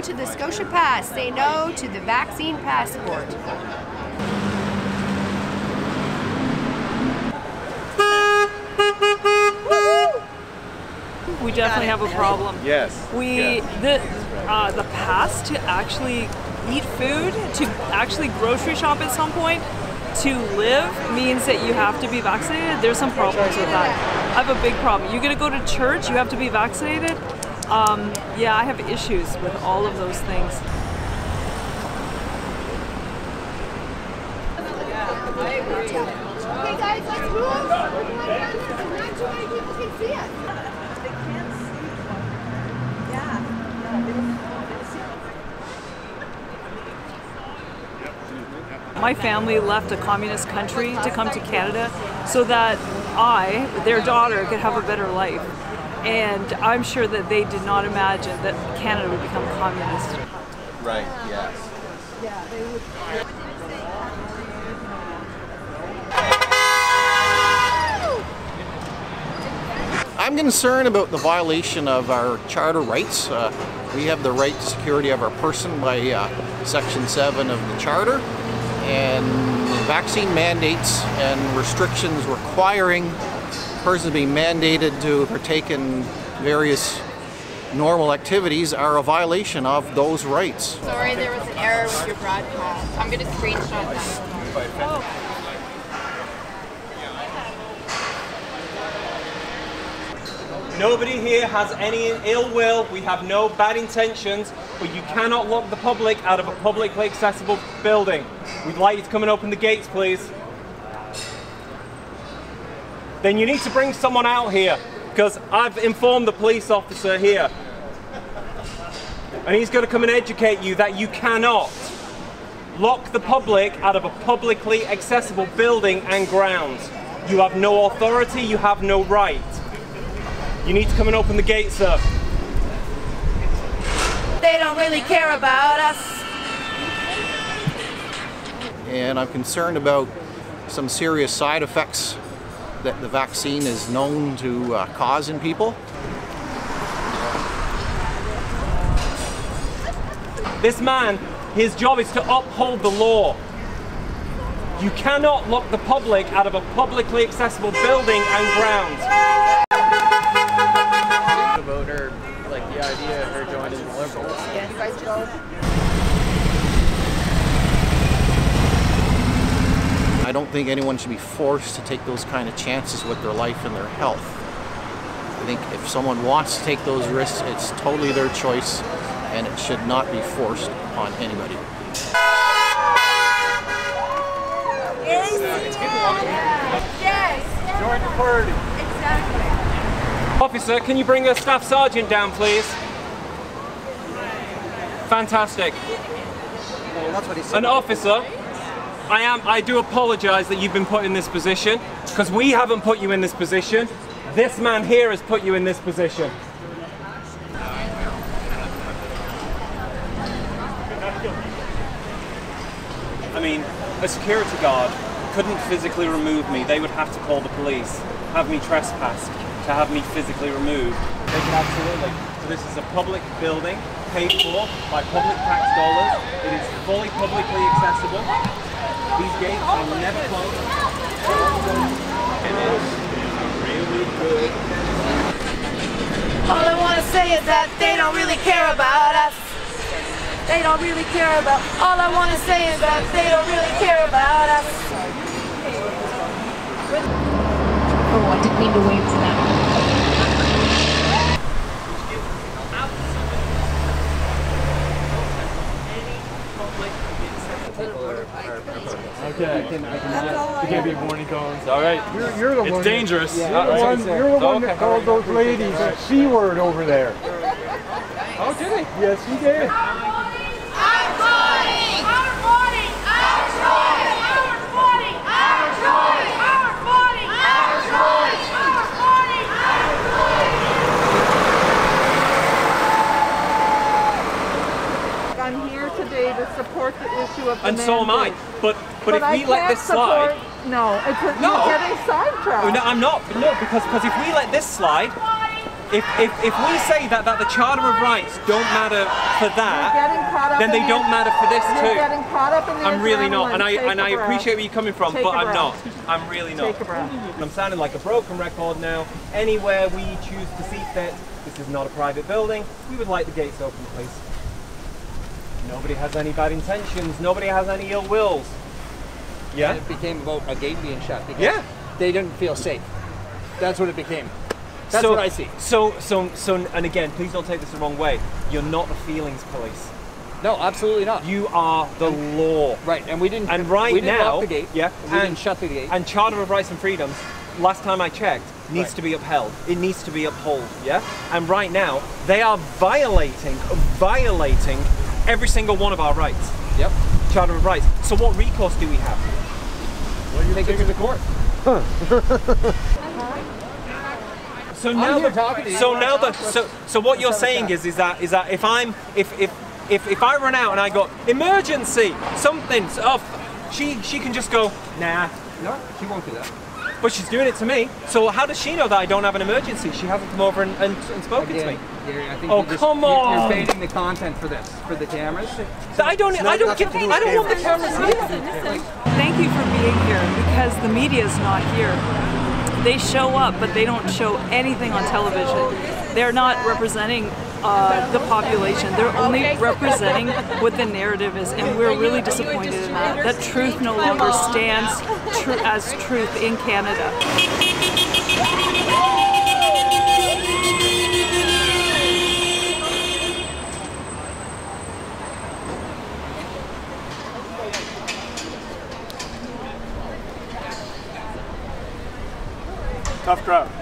no to the Scotia Pass. Say no to the vaccine passport. We definitely have a problem. Yes. We yes. the uh, the pass to actually eat food, to actually grocery shop at some point, to live means that you have to be vaccinated. There's some problems with that. I have a big problem. You're gonna go to church, you have to be vaccinated. Um, yeah, I have issues with all of those things. Okay, guys, let's move. Not too many people can see us. My family left a communist country to come to Canada so that I, their daughter, could have a better life. And I'm sure that they did not imagine that Canada would become communist. Right, yes. Yeah, they would. I'm concerned about the violation of our charter rights. Uh, we have the right to security of our person by uh, Section 7 of the Charter, and vaccine mandates and restrictions requiring persons being mandated to partake in various normal activities are a violation of those rights. Sorry, there was an error with your broadcast. I'm going to screenshot that. Nobody here has any ill will. We have no bad intentions, but you cannot lock the public out of a publicly accessible building. We'd like you to come and open the gates, please. Then you need to bring someone out here, because I've informed the police officer here. And he's going to come and educate you that you cannot lock the public out of a publicly accessible building and grounds. You have no authority, you have no right. You need to come and open the gate, sir. They don't really care about us. And I'm concerned about some serious side effects that the vaccine is known to uh, cause in people. This man, his job is to uphold the law. You cannot lock the public out of a publicly accessible building and grounds. about her, like the idea of her joining the Liberals. Yeah, you guys go. I don't think anyone should be forced to take those kind of chances with their life and their health. I think if someone wants to take those risks, it's totally their choice and it should not be forced upon anybody. Yes, Join the party. exactly. Officer, can you bring a staff sergeant down, please? Fantastic. An officer, I am. I do apologise that you've been put in this position because we haven't put you in this position. This man here has put you in this position. I mean, a security guard couldn't physically remove me. They would have to call the police, have me trespassed, to have me physically removed. They can absolutely. So this is a public building, paid for by public tax dollars. It is fully publicly accessible. These gates are never closed. It is really good. All I want to say is that they don't really care about us. They don't really care about. All I want to say is that they don't really care about us. Oh, I didn't mean to wave to them. Okay, I can, I can, You can't be warning cones. all right. You're, you're the It's one. dangerous. You're All the right. one, you're the one that Okay. called those ladies a C word over there. Oh, did he? Yes, he did. I'm here today to support the issue of the And so am I. mandate. But but, if I we let this slide, No, it's a, No. you're getting sidetracked. No, I'm not. No, because because if we let this slide, if, if, if we say that, that the Charter of Rights don't matter for that, getting caught up then they don't matter for this too. getting caught up in the I'm really not, and I. And I appreciate where you're coming from, Take but I'm not. I'm really not. Take a breath. I'm sounding like a broken record now. Anywhere we choose to see fit, this is not a private building. We would like the gates open, please. Nobody has any bad intentions. Nobody has any ill wills. Yeah. And it became about a gate being shut because Yeah. they didn't feel safe. That's what it became. That's so, what I see. So, so, so, and again, please don't take this the wrong way. You're not the feelings police. No, absolutely not. You are the law. Right, and we didn't. And right we didn't now, lock the gate. yeah, we didn't shut the gate. And Charter of Rights and Freedoms, last time I checked, needs Right. to be upheld. It needs to be upheld, yeah? And right now, they are violating, violating every single one of our rights. Yep. Charter of Rights. So what recourse do we have? Take it to the court. So now, the, talking so now the, so, so what you're saying is, is that, is that if I'm, if, if, if, if I run out and I got emergency, something, oh, she, she can just go, nah, No, she won't do that. But she's doing it to me. So how does she know that I don't have an emergency? She hasn't come over and, and, and spoken to me. Gary, I think Oh, just, come on. You're baiting the content for this, for the cameras. So I don't. I don't get. I don't want the cameras here. Thank you for being here because the media is not here. They show up, but they don't show anything on television. They're not representing uh, the population. They're only representing what the narrative is, and we're really disappointed in that. That truth no longer stands tr- as truth in Canada. Tough crowd.